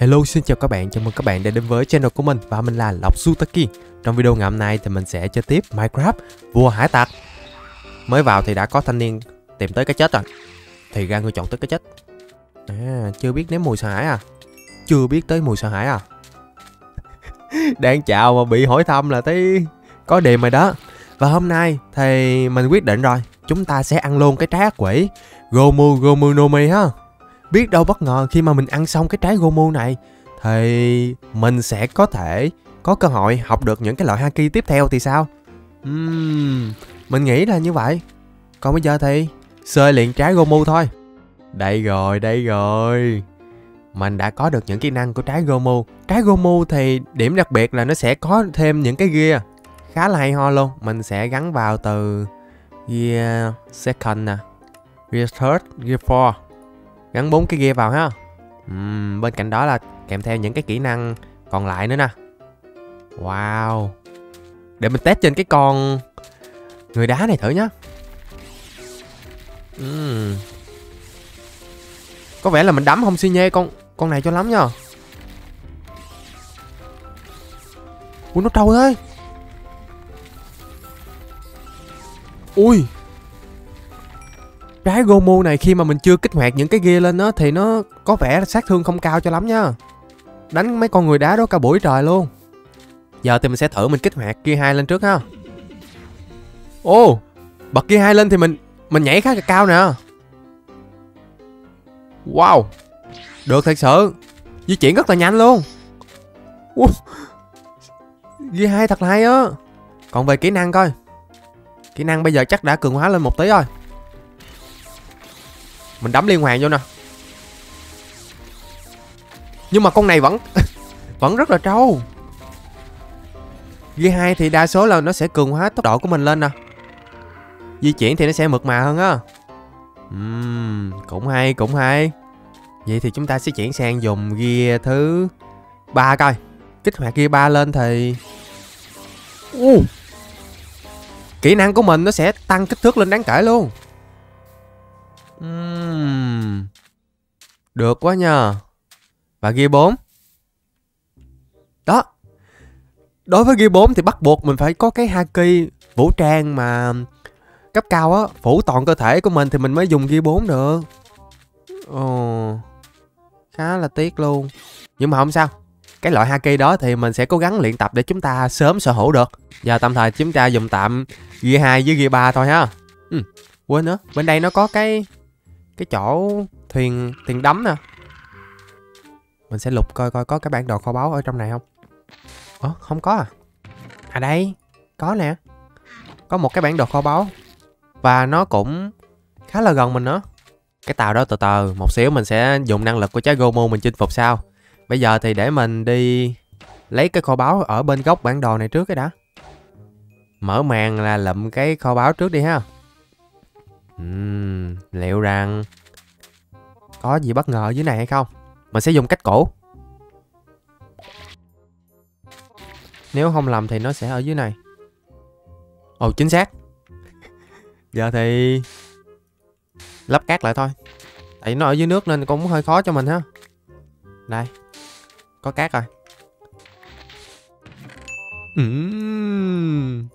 Hello xin chào các bạn, chào mừng các bạn đã đến với channel của mình và mình là Lộc Sutaki. Trong video ngày hôm nay thì mình sẽ chơi tiếp Minecraft Vua Hải Tặc. Mới vào thì đã có thanh niên tìm tới cái chết rồi. Thì ra người chọn tới cái chết. À, chưa biết nếm mùi sợ hãi à? Chưa biết tới mùi sợ hãi à? Đang chào mà bị hỏi thăm là thấy có đề mày đó. Và hôm nay thì mình quyết định rồi. Chúng ta sẽ ăn luôn cái trái ác quỷ Gomu Gomu no Mi ha. Biết đâu bất ngờ khi mà mình ăn xong cái trái Gomu này Thì mình sẽ có thể có cơ hội học được những cái loại Haki tiếp theo thì sao? Uhm, mình nghĩ là như vậy. Còn bây giờ thì sơi liền trái Gomu thôi. Đây rồi, đây rồi. Mình đã có được những kỹ năng của trái Gomu Trái Gomu thì điểm đặc biệt là nó sẽ có thêm những cái gear Khá là hay ho luôn. Mình sẽ gắn vào từ Gear second nè Gear third, gear four Gắn bốn cái gear vào ha. Uhm, Bên cạnh đó là kèm theo những cái kỹ năng còn lại nữa nè. Wow. Để mình test trên cái con Người đá này thử nhá. Uhm. Có vẻ là mình đấm không xi nhê con con này cho lắm nha Ui nó trâu thế. Ui. Trái Gomu này khi mà mình chưa kích hoạt những cái gear lên á Thì nó có vẻ sát thương không cao cho lắm nha. Đánh mấy con người đá đó cả buổi trời luôn. Giờ thì mình sẽ thử mình kích hoạt gear 2 lên trước ha. Ô, Bật gear 2 lên thì mình Mình nhảy khá là cao nè. Wow Được thật sự. Di chuyển rất là nhanh luôn. Uh. Gear 2 thật là hay á. Còn về kỹ năng coi. Kỹ năng bây giờ chắc đã cường hóa lên một tí rồi. Mình đấm liên hoàn vô nè. Nhưng mà con này vẫn Vẫn rất là trâu. Gear 2 thì đa số là nó sẽ cường hóa tốc độ của mình lên nè. Di chuyển thì nó sẽ mượt mà hơn á. Uhm, Cũng hay cũng hay. Vậy thì chúng ta sẽ chuyển sang dùng gear thứ ba coi. Kích hoạt gear 3 lên thì uh. Kỹ năng của mình nó sẽ tăng kích thước lên đáng kể luôn uhm. Được quá nhờ. Và gear 4 Đó. Đối với gear 4 thì bắt buộc mình phải có cái haki vũ trang mà cấp cao á Phủ toàn cơ thể của mình thì mình mới dùng gear 4 được. Ồ. Khá là tiếc luôn. Nhưng mà không sao. Cái loại haki đó thì mình sẽ cố gắng luyện tập để chúng ta sớm sở hữu được. Giờ tạm thời chúng ta dùng tạm gear 2 với gear 3 thôi ha. Ừ, Quên nữa. Bên đây nó có cái cái chỗ thuyền thuyền đắm nè. Mình sẽ lục coi coi có cái bản đồ kho báu ở trong này không? Ủa, không có à? À đây, Có nè. Có một cái bản đồ kho báu. Và nó cũng khá là gần mình nữa. Cái tàu đó từ từ, Một xíu mình sẽ dùng năng lực của trái Gomu mình chinh phục sau Bây giờ thì để mình đi lấy cái kho báu ở bên góc bản đồ này trước cái đã. Mở màn là lụm cái kho báu trước đi ha. Uhm, liệu rằng có gì bất ngờ dưới này hay không? Mình sẽ dùng cách cũ. Nếu không lầm thì nó sẽ ở dưới này. Ồ chính xác. Giờ thì lắp cát lại thôi. Tại nó ở dưới nước nên cũng hơi khó cho mình ha. Đây có cát rồi uhm,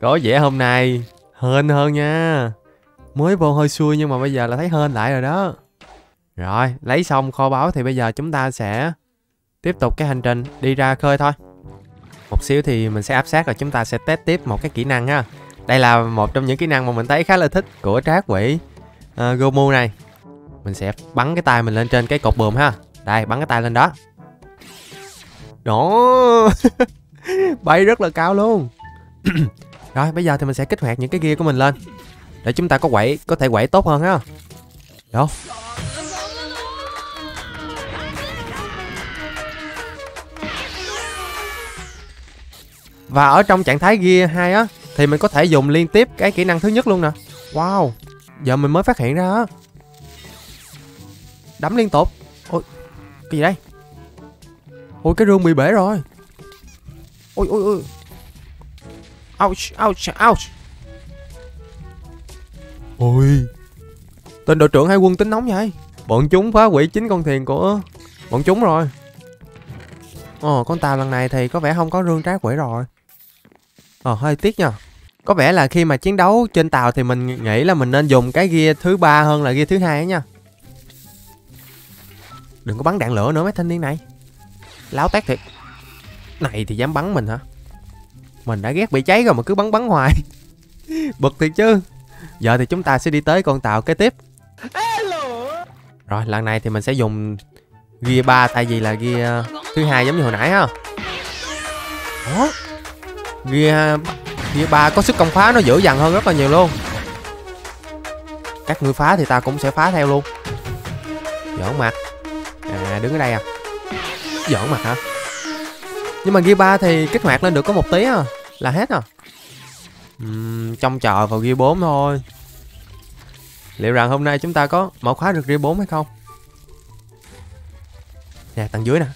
có vẻ hôm nay hên hơn nha mới vô hơi xui nhưng mà bây giờ là thấy hên lại rồi đó. Rồi lấy xong kho báu thì bây giờ chúng ta sẽ tiếp tục cái hành trình đi ra khơi thôi. Một xíu thì mình sẽ áp sát rồi chúng ta sẽ test tiếp một cái kỹ năng ha. Đây là một trong những kỹ năng mà mình thấy khá là thích của trác quỷ uh, gomu này. Mình sẽ bắn cái tay mình lên trên cái cột buồm ha. Đây bắn cái tay lên đó. Đó. Bay rất là cao luôn. Rồi bây giờ thì mình sẽ kích hoạt những cái gear của mình lên để chúng ta có quậy có thể quậy tốt hơn ha. Đó. Và ở trong trạng thái gear 2 á, thì mình có thể dùng liên tiếp cái kỹ năng thứ nhất luôn nè. Wow. Giờ mình mới phát hiện ra á. Đấm liên tục. Ôi, cái gì đây? Ôi, cái rương bị bể rồi. Ôi ôi ôi. Ouch ouch ouch. Ôi Tên đội trưởng hai quân tính nóng vậy Bọn chúng phá hủy chính con thuyền của Bọn chúng rồi Ồ, con tàu lần này thì có vẻ không có rương trái quỷ rồi. Ờ, hơi tiếc nha. Có vẻ là khi mà chiến đấu trên tàu thì mình nghĩ là mình nên dùng cái ghia thứ ba hơn là ghia thứ hai nha. Đừng có bắn đạn lửa nữa mấy thanh niên này. Láo tét thiệt. Này thì dám bắn mình hả? Mình đã ghét bị cháy rồi mà cứ bắn bắn hoài. Bực thiệt chứ. Giờ thì chúng ta sẽ đi tới con tàu kế tiếp. Rồi, lần này thì mình sẽ dùng gear 3 thay vì là gear thứ hai giống như hồi nãy ha. Đó. Gear gear 3 có sức công phá nó dữ dằn hơn rất là nhiều luôn. Các ngươi phá thì ta cũng sẽ phá theo luôn. Giỡn mặt. À đứng ở đây à. Giỡn mặt hả? Nhưng mà gear 3 thì kích hoạt lên được có một tí à, là hết à. Uhm, trông chờ vào gear 4 thôi. Liệu rằng hôm nay chúng ta có mở khóa được gear 4 hay không? Nè, tầng dưới nè.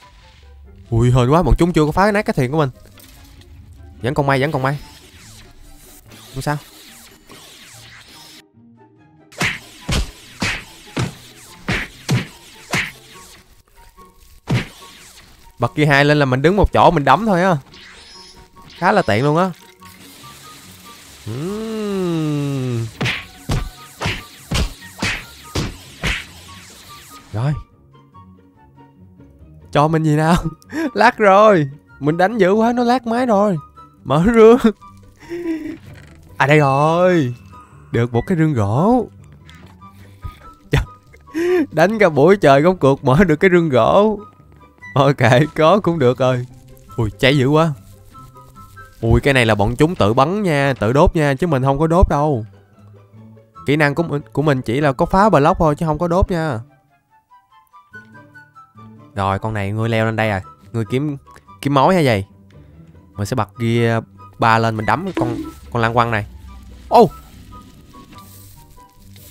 Ui, hên quá, bọn chúng chưa có phá nát cái thuyền của mình. Vẫn còn may, vẫn còn may. Không sao. Bật kia hai lên là mình đứng một chỗ mình đấm thôi á. Khá là tiện luôn á. Uhm. Rồi. Cho mình gì nào? Lát rồi. Mình đánh dữ quá, nó lát máy rồi. Mở rương. À đây rồi. Được một cái rương gỗ. Đánh cả buổi trời công cuộc mở được cái rương gỗ. Ok, có cũng được rồi. Ui, cháy dữ quá. Ui cái này là bọn chúng tự bắn nha Tự đốt nha chứ mình không có đốt đâu. Kỹ năng của, của mình chỉ là có phá block thôi chứ không có đốt nha. Rồi con này ngươi leo lên đây à. Ngươi kiếm kiếm mối hay gì Mình sẽ bật ghi ba lên mình đấm con con lan quăng này. Ô! Oh!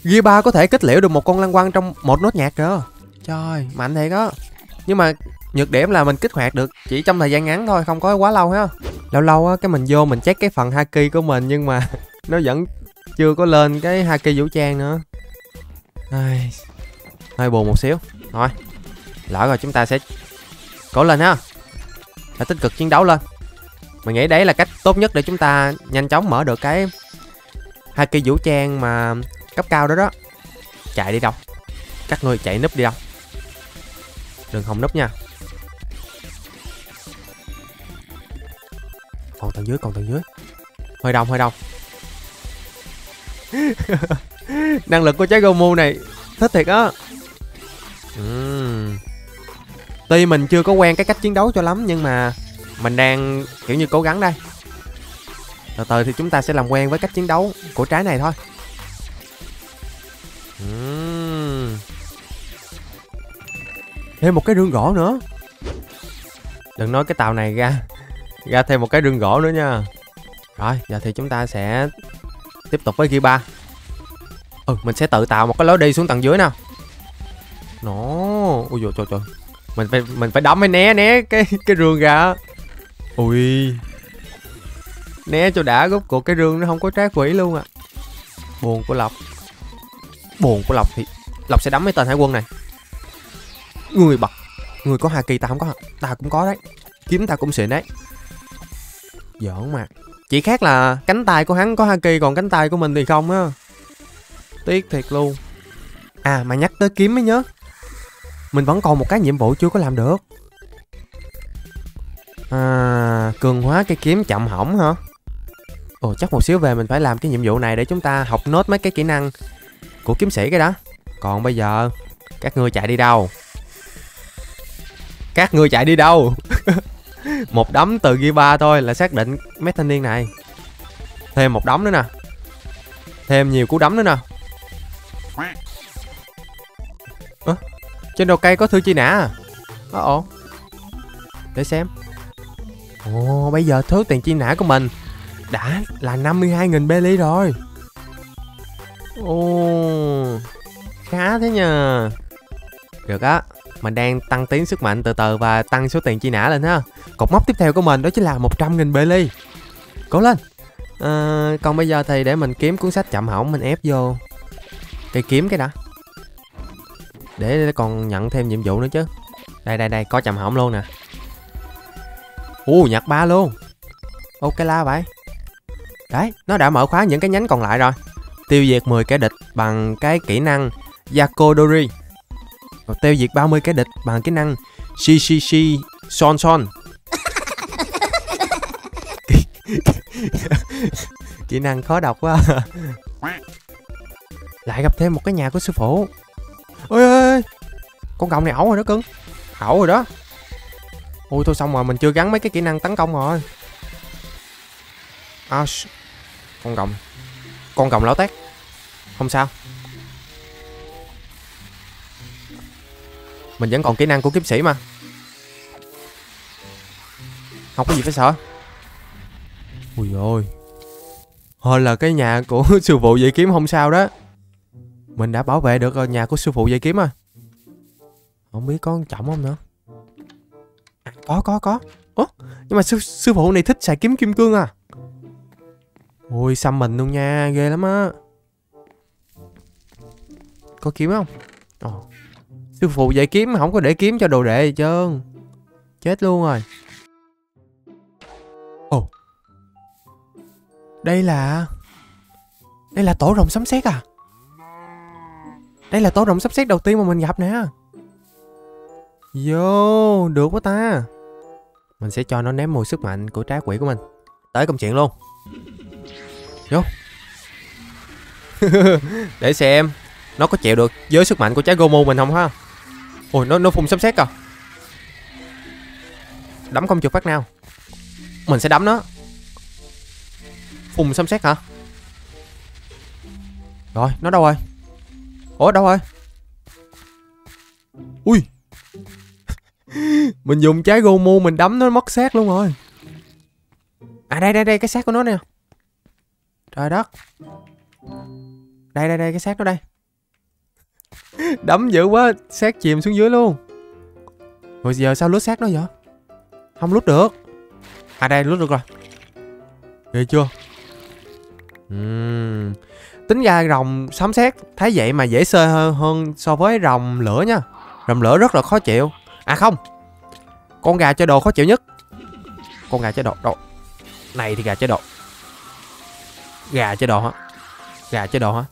Gear 3 có thể kết liễu được một con lan quăng trong một nốt nhạc kìa Trời mạnh thiệt á. Nhưng mà nhược điểm là mình kích hoạt được chỉ trong thời gian ngắn thôi không có quá lâu ha lâu lâu á, cái mình vô mình check cái phần haki của mình nhưng mà nó vẫn chưa có lên cái haki vũ trang nữa. Ai... hơi buồn một xíu. Thôi, lỡ rồi chúng ta sẽ cố lên ha. Phải tích cực chiến đấu lên. Mình nghĩ đấy là cách tốt nhất để chúng ta nhanh chóng mở được cái haki vũ trang mà cấp cao đó đó. Chạy đi đâu. Các người chạy núp đi đâu. Đừng hòng núp nha. Còn tầng dưới còn tầng dưới. Hơi đông hơi đông. Năng lực của trái gomu này, thích thiệt á. Uhm. tuy mình chưa có quen cái cách chiến đấu cho lắm, nhưng mà mình đang, kiểu như, cố gắng đây. Từ từ thì chúng ta sẽ làm quen với cách chiến đấu của trái này thôi. Uhm. thêm một cái rương gỗ nữa. Đừng nói cái tàu này ra ra thêm một cái rương gỗ nữa nha. Rồi, giờ thì chúng ta sẽ tiếp tục với ghi ba ừ mình sẽ tự tạo một cái lối đi xuống tầng dưới nè. nó, ui dồi, trời trời. Mình phải mình phải đấm hay né né cái cái rương ra. Ui. Né cho đã gốc cuộc cái rương nó không có trái quỷ luôn à buồn của lộc. Buồn của lộc thì lộc sẽ đấm mấy tên hải quân này. Người bật người có kỳ ta không có, ta cũng có đấy. Kiếm ta cũng xịn đấy. Giỡn mặt Chỉ khác là cánh tay của hắn có Haki, Còn cánh tay của mình thì không á. Tiếc thiệt luôn. À mà nhắc tới kiếm mới nhớ. Mình vẫn còn một cái nhiệm vụ chưa có làm được. À cường hóa cái kiếm chậm hỏng hả? Ồ, chắc một xíu về mình phải làm cái nhiệm vụ này Để chúng ta học nốt mấy cái kỹ năng Của kiếm sĩ cái đó. Còn bây giờ, Các ngươi chạy đi đâu? Các ngươi chạy đi đâu? một đấm từ ghi ba thôi là xác định mấy thanh niên này. Thêm một đấm nữa nè. Thêm nhiều cú đấm nữa nè. À, trên đầu cây có thư chi nã à? Ờ, ồ. Để xem. Ồ bây giờ thứ tiền chi nã của mình đã là 52.000 belly rồi. Ồ khá thế nhờ được á mình đang tăng tiến sức mạnh từ từ và tăng số tiền chi nã lên ha. Cột mốc tiếp theo của mình đó chính là 100.000 Bailey cố lên. À, còn bây giờ thì để mình kiếm cuốn sách chậm hỏng mình ép vô. Cây kiếm cái đã. Để còn nhận thêm nhiệm vụ nữa chứ. Đây đây đây có chậm hỏng luôn nè. U nhặt ba luôn. Ok la vậy. Đấy nó đã mở khóa những cái nhánh còn lại rồi. Tiêu diệt 10 kẻ địch bằng cái kỹ năng Yakodori và tiêu diệt 30 cái địch bằng kỹ năng CCC Son Son. Kỹ năng khó đọc quá à. Lại gặp thêm một cái nhà của sư phụ. Ôi ơi, Con cọng này ẩu rồi đó cưng. Ẩu rồi đó. Ui thôi xong rồi mình chưa gắn mấy cái kỹ năng tấn công rồi. À, Con cọng Con cọng lão tét. Không sao. Mình vẫn còn kỹ năng của kiếm sĩ mà. Không có gì phải sợ. Ui ôi. Hồi là cái nhà của sư phụ dạy kiếm không sao đó. Mình đã bảo vệ được nhà của sư phụ dạy kiếm à. Không biết có con trọng không nữa. À, Có có có. Ủa nhưng mà sư, sư phụ này thích xài kiếm kim cương à? Ui xăm mình luôn nha Ghê lắm á. Có kiếm không? Ồ. Sư phụ dạy kiếm mà không có để kiếm cho đồ đệ gì trơn. Chết luôn rồi. Ồ. Đây là Đây là tổ rồng sấm sét à? Đây là tổ rồng sấm sét đầu tiên mà mình gặp nè. Vô, Được quá ta. Mình sẽ cho nó ném mùi sức mạnh của trái quỷ của mình. Tới công chuyện luôn. Vô. Để xem, Nó có chịu được với sức mạnh của trái Gomu mình không ha? Ôi nó nó phun sấm sét à? Đấm không chụp phát nào. Mình sẽ đấm nó. Phun sấm sét hả? Rồi, nó đâu rồi? Ủa, đâu rồi? Ui. Mình dùng trái Gomu mình đấm nó mất xác luôn rồi. À đây đây đây, cái xác của nó nè. Trời đất. Đây đây đây, cái xác nó đây. Đấm dữ quá xác chìm xuống dưới luôn. Rồi giờ sao lướt xác nó vậy? Không lướt được. À đây lướt được rồi. Ghê chưa? Uhm. Tính ra rồng sấm sét Thấy vậy mà dễ sơ hơn, hơn so với rồng lửa nha. Rồng lửa rất là khó chịu. À không. Con gà chơi đồ khó chịu nhất. Con gà chơi đồ, đồ. Này thì gà chơi đồ. Gà chơi đồ hả? Gà chơi đồ hả?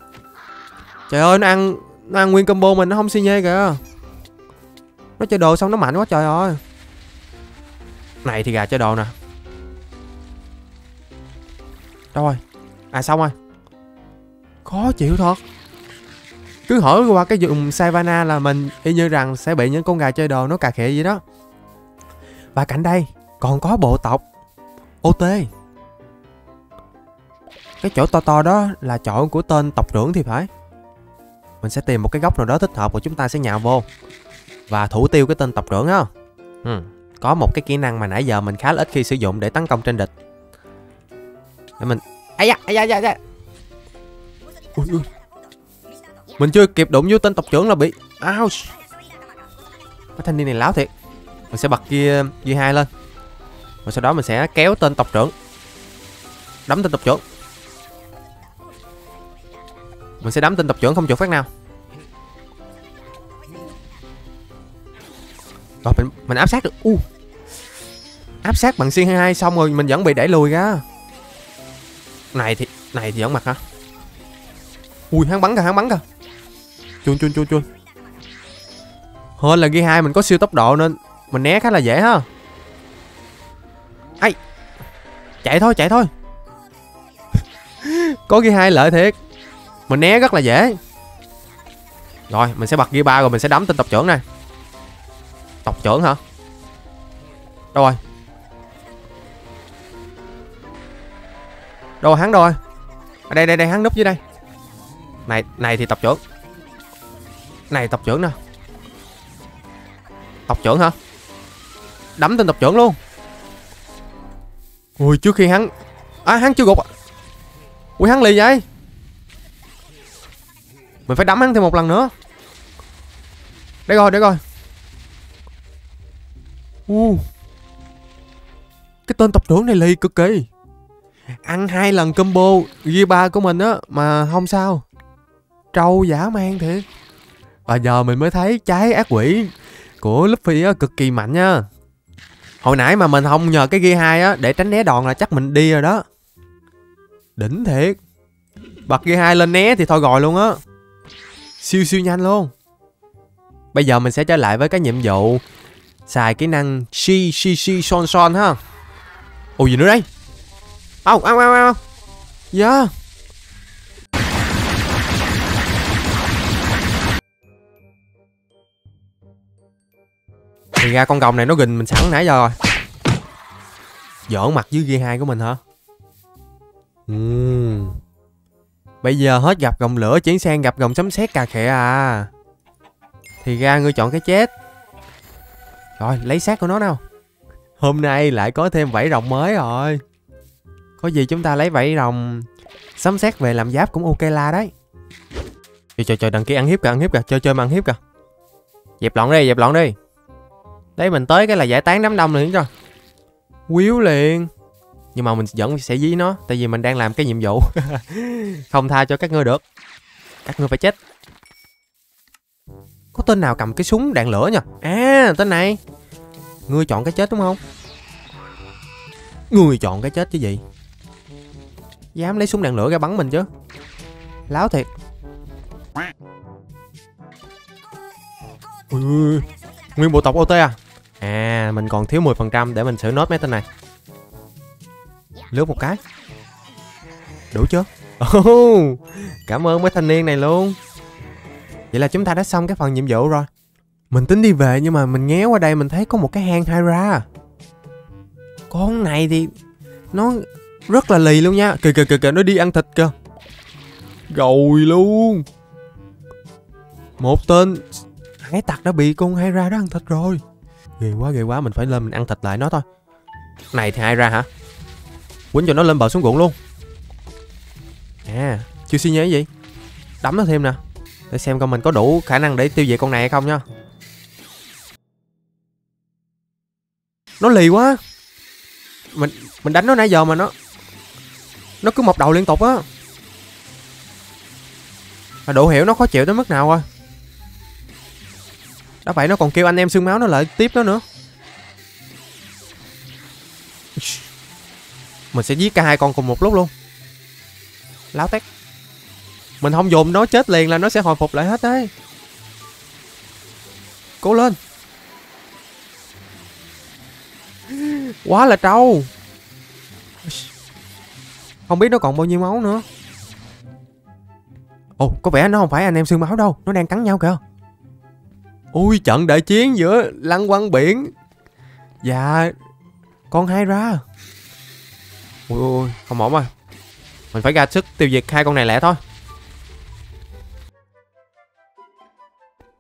Trời ơi nó ăn nó ăn nguyên combo mình, nó không xi nhê kìa. Nó chơi đồ xong nó mạnh quá, trời ơi. Này thì gà chơi đồ nè. Đâu rồi? À xong rồi. Khó chịu thật. Cứ hỏi qua cái dùng Savana là mình Y như rằng sẽ bị những con gà chơi đồ nó cà khịa gì đó. Và cạnh đây, còn có bộ tộc OT cái chỗ to to đó là chỗ của tên tộc trưởng thì phải. Mình sẽ tìm một cái góc nào đó thích hợp và chúng ta sẽ nhào vô. Và thủ tiêu cái tên tộc trưởng á. Ừ. Có một cái kỹ năng mà nãy giờ mình khá là ít khi sử dụng để tấn công trên địch. Để mình ấy da, ấy da, ai da. Ui, ui. Mình chưa kịp đụng vô tên tộc trưởng là bị Ouch. Cái thanh niên này láo thiệt. Mình sẽ bật kia duy hai lên. Và sau đó mình sẽ kéo tên tộc trưởng. Đấm tên tộc trưởng mình sẽ đấm tên tộc trưởng không chuẩn phát nào. Rồi mình, mình áp sát được. Uh. Áp sát bằng xuyên 22 xong rồi mình vẫn bị đẩy lùi ra. Này thì Này thì vẫn mặt hả? Ui hắn bắn kìa hắn bắn kìa. Chun chun chun chun Hơn là ghi hai mình có siêu tốc độ nên Mình né khá là dễ ha. Ai? Chạy thôi chạy thôi. Có ghi hai lợi thiệt mình né rất là dễ. Rồi mình sẽ bật gear ba rồi mình sẽ đấm tên tộc trưởng này. Tộc trưởng hả? Đâu rồi? Đâu rồi hắn đâu rồi? À, Đây đây đây hắn núp dưới đây. Này này thì tộc trưởng. Này tộc trưởng nè. Tộc trưởng hả? Đấm tên tộc trưởng luôn. Ui trước khi hắn À hắn chưa gục à. Ui hắn lì vậy mình phải đấm hắn thêm một lần nữa. Đấy rồi, đấy rồi uh. Cái tên tộc trưởng này lì cực kỳ. Ăn hai lần combo Ghi ba của mình á Mà không sao. Trâu giả man thiệt. Và giờ mình mới thấy trái ác quỷ Của Luffy á cực kỳ mạnh nha. Hồi nãy mà mình không nhờ cái ghi hai á Để tránh né đòn là chắc mình đi rồi đó. Đỉnh thiệt. Bật ghi hai lên né thì thôi gọi luôn á. Siêu siêu nhanh luôn. Bây giờ mình sẽ trở lại với cái nhiệm vụ Xài kỹ năng Shi Shi Shi Son Son ha. Ồ gì nữa đây? Au au au au. Dạ. Thì ra con gồng này nó gình mình sẵn nãy giờ rồi. Giỡn mặt dưới ghi hai của mình hả? Uhm. Bây giờ hết gặp gồng lửa, chuyển sang gặp gồng sấm sét cà khệ à. Thì ra ngươi chọn cái chết. Rồi, lấy xác của nó nào. Hôm nay lại có thêm vảy rồng mới rồi. Có gì chúng ta lấy vảy rồng Sấm sét về làm giáp cũng ok la đấy. Trời trời trời, đằng kia ăn hiếp kìa, ăn hiếp kìa, Chơi chơi mà ăn hiếp kìa. Dẹp lọn đi, dẹp lọn đi. Đấy mình tới cái là giải tán đám đông liền cho Quýu liền. Nhưng mà mình vẫn sẽ dí nó Tại vì mình đang làm cái nhiệm vụ. Không tha cho các ngươi được. Các ngươi phải chết. Có tên nào cầm cái súng đạn lửa nha À tên này. Ngươi chọn cái chết đúng không? Ngươi chọn cái chết chứ gì? Dám lấy súng đạn lửa ra bắn mình chứ? Láo thiệt. Ui, Nguyên bộ tộc OT à? À mình còn thiếu 10% để mình xử nốt mấy tên này. Lướt một cái. Đủ chưa? Oh, Cảm ơn mấy thanh niên này luôn. Vậy là chúng ta đã xong cái phần nhiệm vụ rồi. Mình tính đi về nhưng mà mình ngéo qua đây mình thấy có một cái hang Hyra Con này thì Nó rất là lì luôn nha. Kìa kìa kìa, kìa nó đi ăn thịt kìa. Rồi luôn. Một tên Hải tặc đã bị con Hyra đó ăn thịt rồi. Ghê quá ghê quá. Mình phải lên mình ăn thịt lại nó thôi. Này thì Hyra hả? Quýnh cho nó lên bờ xuống ruộng luôn. À chưa suy nhớ gì. Đấm nó thêm nè. Để xem coi mình có đủ khả năng để tiêu diệt con này hay không nha. Nó lì quá. Mình mình đánh nó nãy giờ mà nó Nó cứ mọc đầu liên tục á. Mà độ hiểu nó khó chịu tới mức nào rồi Đã vậy nó còn kêu anh em xương máu nó lại tiếp nó nữa. Mình sẽ giết cả hai con cùng một lúc luôn. Láo tét. Mình không dồn nó chết liền là nó sẽ hồi phục lại hết đấy. Cố lên. Quá là trâu. Không biết nó còn bao nhiêu máu nữa. Ồ, có vẻ nó không phải anh em xương máu đâu. Nó đang cắn nhau kìa. Ui, trận đại chiến giữa lăng quăng biển. Và Con hai ra. Ui ui không ổn rồi. Mình phải ra sức tiêu diệt hai con này lẻ thôi.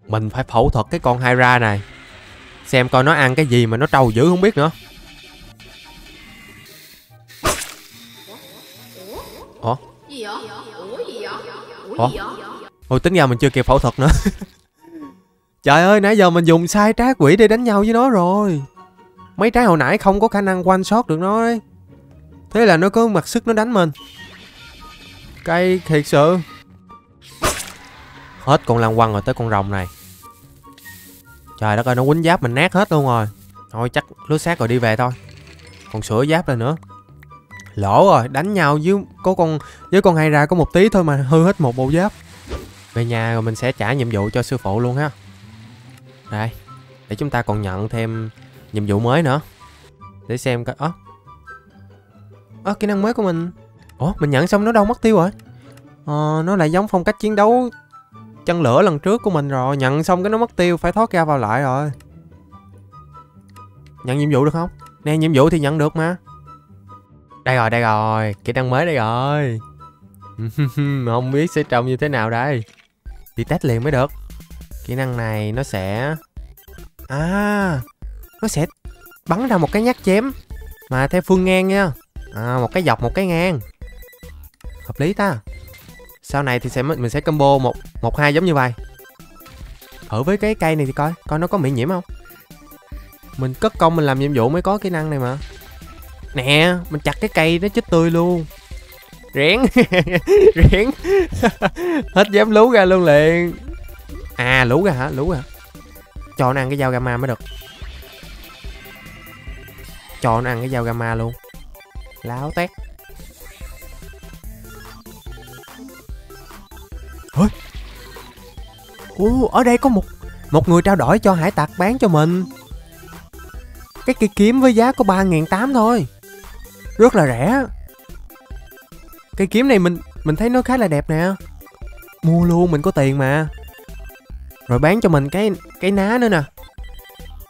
Mình phải phẫu thuật cái con Hyra này. Xem coi nó ăn cái gì mà nó trâu dữ không biết nữa. Ủa? Ủa? Ôi, tính ra mình chưa kịp phẫu thuật nữa. Trời ơi, nãy giờ mình dùng sai trái quỷ để đánh nhau với nó rồi. Mấy trái hồi nãy không có khả năng one shot được nó đấy Thế là nó có mặt sức nó đánh mình. Cay thiệt sự. Hết con lan quăng rồi tới con rồng này. Trời đất ơi nó quýnh giáp mình nát hết luôn rồi. Thôi chắc lướt xác rồi đi về thôi. Còn sửa giáp lên nữa. Lỗ rồi đánh nhau với có con với con hay ra có một tí thôi mà hư hết một bộ giáp. Về nhà rồi mình sẽ trả nhiệm vụ cho sư phụ luôn ha. Đây Để chúng ta còn nhận thêm nhiệm vụ mới nữa. Để xem coi Ơ à, kỹ năng mới của mình. Ủa mình nhận xong nó đâu mất tiêu rồi? Ờ nó lại giống phong cách chiến đấu Chân lửa lần trước của mình rồi. Nhận xong cái nó mất tiêu phải thoát ra vào lại rồi. Nhận nhiệm vụ được không? Nè nhiệm vụ thì nhận được mà. Đây rồi đây rồi. Kỹ năng mới đây rồi. Không biết sẽ trồng như thế nào đây. Đi test liền mới được. Kỹ năng này nó sẽ À Nó sẽ bắn ra một cái nhát chém. Mà theo phương ngang nha à, Một cái dọc một cái ngang. Hợp lý ta. Sau này thì sẽ mình sẽ combo một một hai giống như vậy. Thử với cái cây này thì coi Coi nó có miễn nhiễm không? Mình cất công mình làm nhiệm vụ mới có kỹ năng này mà. Nè Mình chặt cái cây nó chết tươi luôn. Rén. Rén. Hết dám lú ra luôn liền. À lú ra hả? Lú ra. Cho nó ăn cái dao gamma mới được. Cho nó ăn cái dao gamma luôn láo tét. Ôi. Ủa, ở đây có một một người trao đổi cho hải tặc bán cho mình. Cái cây kiếm với giá có ba ngàn tám thôi. Rất là rẻ. Cây kiếm này mình mình thấy nó khá là đẹp nè. Mua luôn mình có tiền mà. Rồi bán cho mình cái cái ná nữa nè.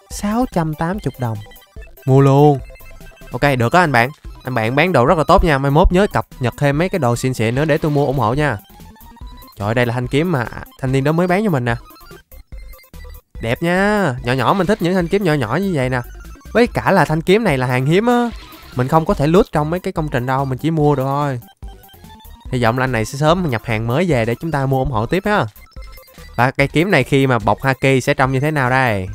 680 đồng. Mua luôn. Ok được á anh bạn anh bạn bán đồ rất là tốt nha mai mốt nhớ cập nhật thêm mấy cái đồ xịn xịn nữa để tôi mua ủng hộ nha. Trời ơi, đây là thanh kiếm mà thanh niên đó mới bán cho mình nè. Đẹp nha nhỏ nhỏ mình thích những thanh kiếm nhỏ nhỏ như vậy nè. Với cả là thanh kiếm này là hàng hiếm á. Mình không có thể lướt trong mấy cái công trình đâu mình chỉ mua được thôi. Hy vọng là anh này sẽ sớm nhập hàng mới về để chúng ta mua ủng hộ tiếp ha. Và cây kiếm này khi mà bọc haki sẽ trông như thế nào đây?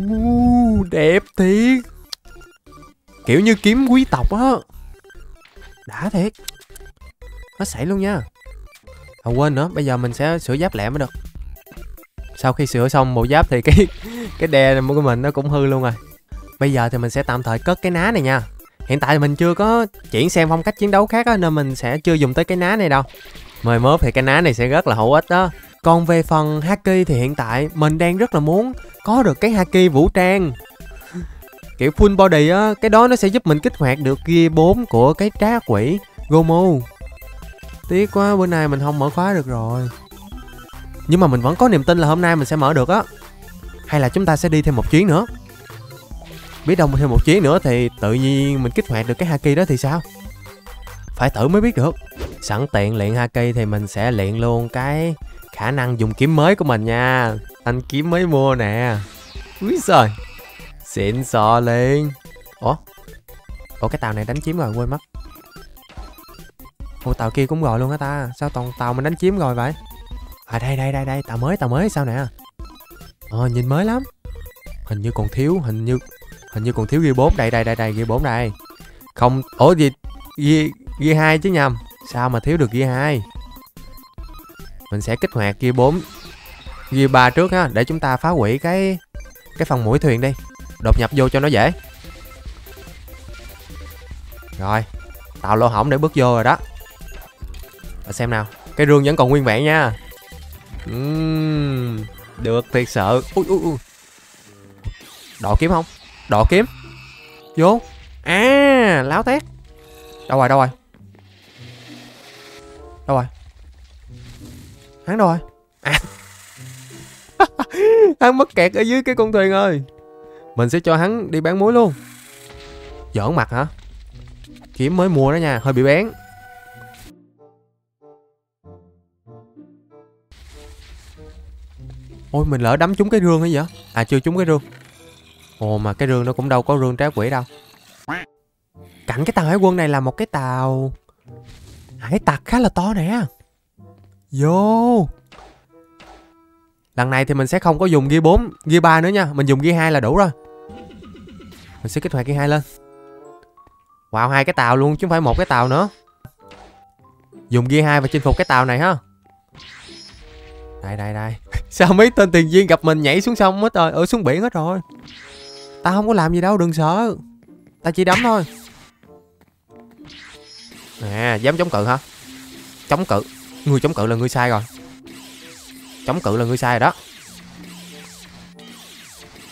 Uh, đẹp thiệt kiểu như kiếm quý tộc á. Đã thiệt. Nó xảy luôn nha. À quên nữa, bây giờ mình sẽ sửa giáp lẻ mới được. Sau khi sửa xong bộ giáp thì cái cái đe của mình nó cũng hư luôn rồi. Bây giờ thì mình sẽ tạm thời cất cái ná này nha. Hiện tại mình chưa có chuyển sang phong cách chiến đấu khác á, nên mình sẽ chưa dùng tới cái ná này đâu. Mời mớp thì cái ná này sẽ rất là hữu ích đó. Còn về phần haki thì hiện tại mình đang rất là muốn có được cái haki vũ trang kiểu full body á, cái đó nó sẽ giúp mình kích hoạt được gear 4 của cái trá quỷ gomo tiếc quá, bữa nay mình không mở khóa được rồi. Nhưng mà mình vẫn có niềm tin là hôm nay mình sẽ mở được á. Hay là chúng ta sẽ đi thêm một chuyến nữa? Biết đâu thêm một chuyến nữa thì tự nhiên mình kích hoạt được cái haki đó thì sao? Phải thử mới biết được. Sẵn tiện luyện haki thì mình sẽ luyện luôn cái khả năng dùng kiếm mới của mình nha. Thanh kiếm mới mua nè. Úi giời xịn sò liền. Ủa? Ủa, cái tàu này đánh chiếm rồi, quên mất. Ủa, tàu kia cũng rồi luôn hả ta. Sao toàn tàu mình đánh chiếm rồi vậy? À đây đây đây đây. Tàu mới tàu mới, sao nè? Ờ nhìn mới lắm. Hình như còn thiếu, hình như hình như còn thiếu ghi 4 đây đây đây đây ghi 4 đây. Không, ủa, gì? Ghi ghi hai chứ nhầm. Sao mà thiếu được ghi hai? Mình sẽ kích hoạt ghi 4 ghi 3 trước ha. Để chúng ta phá hủy cái cái phần mũi thuyền đi đột nhập vô cho nó dễ. Rồi tạo lỗ hổng để bước vô rồi đó. Và xem nào cái rương vẫn còn nguyên vẹn nha. Uhm, được thiệt sợ ui ui ui. Đọ kiếm không? Đọ kiếm. Vô. À láo tét. Đâu rồi đâu rồi? Đâu rồi? Hắn đâu rồi? À. Hắn mắc kẹt ở dưới cái con thuyền ơi mình sẽ cho hắn đi bán muối luôn. Giỡn mặt hả? Kiếm mới mua đó nha, hơi bị bén. Ôi, mình lỡ đấm trúng cái rương hay vậy? À chưa trúng cái rương. Ồ, mà cái rương nó cũng đâu có rương trái quỷ đâu. Cạnh cái tàu hải quân này là một cái tàu. À, hải tặc khá là to nè. Vô. Lần này thì mình sẽ không có dùng gear 4 gear 3 nữa nha. Mình dùng gear 2 là đủ rồi mình sẽ kích hoạt kia hai lên. Wow, hai cái tàu luôn, chứ không phải một cái tàu nữa. Dùng gear hai và chinh phục cái tàu này ha. Đây đây đây. Sao mấy tên tiền viên gặp mình nhảy xuống sông hết rồi? Ở xuống biển hết rồi. Tao không có làm gì đâu, đừng sợ. Tao chỉ đấm thôi. Nè, dám chống cự hả? Chống cự. Người chống cự là người sai rồi. Chống cự là người sai rồi đó.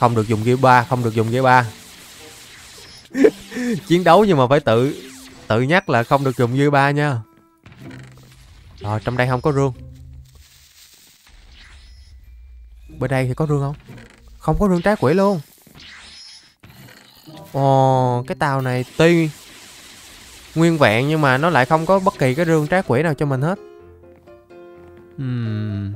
Không được dùng gear ba, không được dùng gear ba. chiến đấu nhưng mà phải tự tự nhắc là không được dùng gear 3 nha. Rồi trong đây không có rương. Bên đây thì có rương không? Không có rương trái quỷ luôn. Ồ cái tàu này tuy nguyên vẹn nhưng mà nó lại không có bất kỳ cái rương trái quỷ nào cho mình hết. Uhm.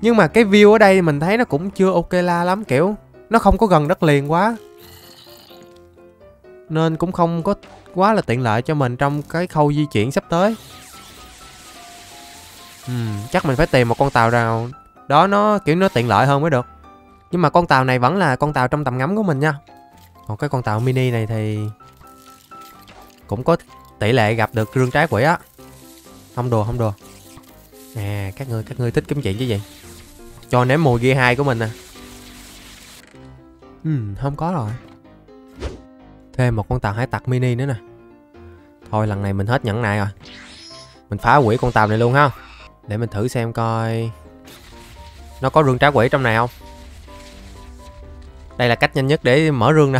nhưng mà cái view ở đây mình thấy nó cũng chưa ok la lắm kiểu nó không có gần đất liền quá nên cũng không có quá là tiện lợi cho mình trong cái khâu di chuyển sắp tới. Uhm, chắc mình phải tìm một con tàu nào đó nó kiểu nó tiện lợi hơn mới được. Nhưng mà con tàu này vẫn là con tàu trong tầm ngắm của mình nha. Còn cái con tàu mini này thì cũng có tỷ lệ gặp được rương trái quỷ á. Không đùa không đùa. Nè các người các người thích kiếm chuyện chứ gì? Cho ném mùi ghi hai của mình nè. Ừ, không có rồi. Thêm một con tàu hải tặc mini nữa nè. Thôi lần này mình hết nhẫn nại rồi. Mình phá hủy con tàu này luôn ha. Để mình thử xem coi nó có rương trá quỷ trong này không. Đây là cách nhanh nhất để mở rương nè.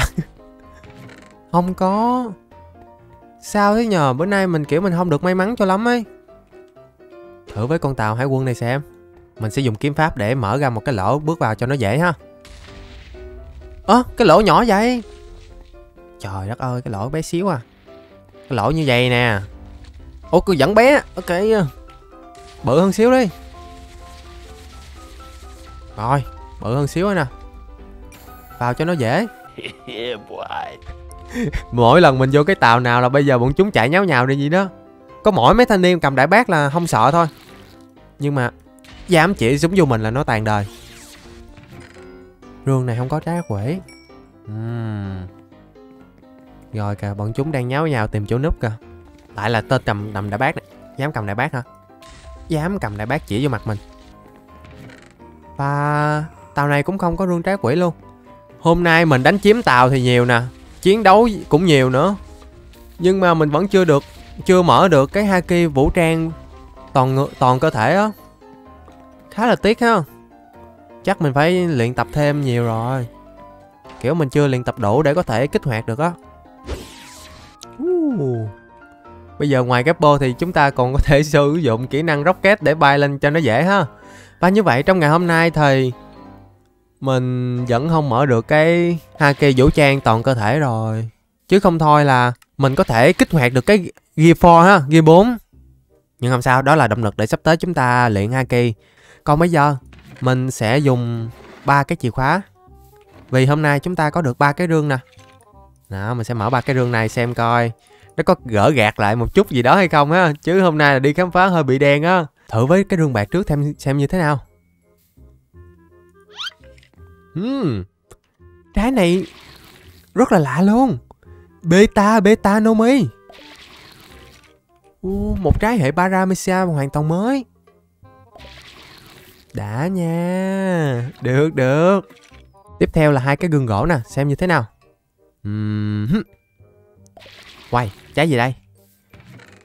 không có. Sao thế nhờ? Bữa nay mình kiểu mình không được may mắn cho lắm ấy. Thử với con tàu hải quân này xem. Mình sẽ dùng kiếm pháp để mở ra một cái lỗ bước vào cho nó dễ ha. Ơ, cái lỗ nhỏ vậy. Trời đất ơi, cái lỗ bé xíu à. Cái lỗ như vậy nè. Ủa, cứ vẫn bé. Ok. Bự hơn xíu đi. Rồi, bự hơn xíu nè. Vào cho nó dễ. mỗi lần mình vô cái tàu nào là bây giờ bọn chúng chạy nháo nhào đi gì đó có mỗi mấy thanh niên cầm đại bác là không sợ thôi nhưng mà dám chỉ súng vô mình là nó tàn đời rương này không có trái quỷ uhm rồi kìa, bọn chúng đang nháo nhào tìm chỗ núp kìa. Lại là tên cầm đầm đại bác này. Dám cầm đại bác hả? Dám cầm đại bác chỉ vô mặt mình. Và tàu này cũng không có rương trái quỷ luôn. Hôm nay mình đánh chiếm tàu thì nhiều nè. Chiến đấu cũng nhiều nữa. Nhưng mà mình vẫn chưa được, chưa mở được cái haki vũ trang toàn toàn cơ thể á. Khá là tiếc ha. Chắc mình phải luyện tập thêm nhiều rồi. Kiểu mình chưa luyện tập đủ để có thể kích hoạt được á uh. bây giờ ngoài Gappo thì chúng ta còn có thể sử dụng kỹ năng rocket để bay lên cho nó dễ ha. Và như vậy trong ngày hôm nay thì mình vẫn không mở được cái haki vũ trang toàn cơ thể rồi. Chứ không thôi là mình có thể kích hoạt được cái gear 4 ha, gear 4 nhưng không sao, đó là động lực để sắp tới chúng ta luyện haki còn bây giờ, mình sẽ dùng ba cái chìa khóa. Vì hôm nay chúng ta có được ba cái rương nè. Đó, mình sẽ mở ba cái rương này xem coi nó có gỡ gạt lại một chút gì đó hay không á chứ hôm nay là đi khám phá hơi bị đen á thử với cái rương bạc trước xem xem như thế nào Hmm, trái này rất là lạ luôn. Beta, beta Nomi. Uh, một trái hệ Paramecia hoàn toàn mới. Đã nha. Được, được. Tiếp theo là hai cái gương gỗ nè, xem như thế nào. Uhm. Quay, trái gì đây?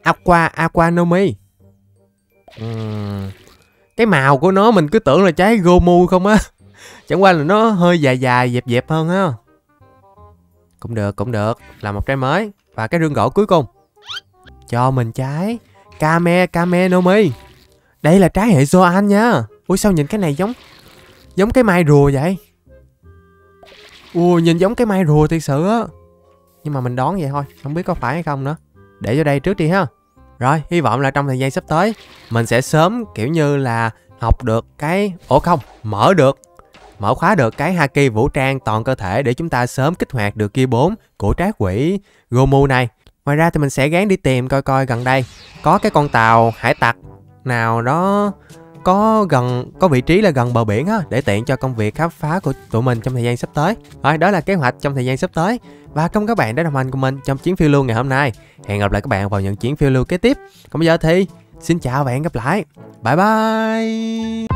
Aqua, Aqua Nomi. Uhm. Ừ. Cái màu của nó mình cứ tưởng là trái Gomu không á. Chẳng qua là nó hơi dài dài dẹp dẹp hơn á. Cũng được cũng được. Là một trái mới. Và cái rương gỗ cuối cùng. Cho mình trái. Kame Kame Nomi Đây là trái hệ Zoan nha. Ui sao nhìn cái này giống Giống cái mai rùa vậy? Ui nhìn giống cái mai rùa thiệt sự á. Nhưng mà mình đoán vậy thôi, Không biết có phải hay không nữa Để cho đây trước đi ha Rồi, hy vọng là trong thời gian sắp tới, Mình sẽ sớm, kiểu như là, học được cái ổ không, mở được, mở khóa được cái haki vũ trang toàn cơ thể để chúng ta sớm kích hoạt được kia 4 của trái quỷ Gomu này. Ngoài ra thì mình sẽ gán đi tìm coi coi gần đây có cái con tàu hải tặc nào đó có gần, có vị trí là gần bờ biển á, để tiện cho công việc khám phá của tụi mình trong thời gian sắp tới. Rồi, đó là kế hoạch trong thời gian sắp tới. Và cảm ơn các bạn đã đồng hành cùng mình trong chuyến phiêu lưu ngày hôm nay. Hẹn gặp lại các bạn vào những chuyến phiêu lưu kế tiếp. Còn bây giờ thì, xin chào và hẹn gặp lại. Bye bye.